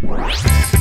Música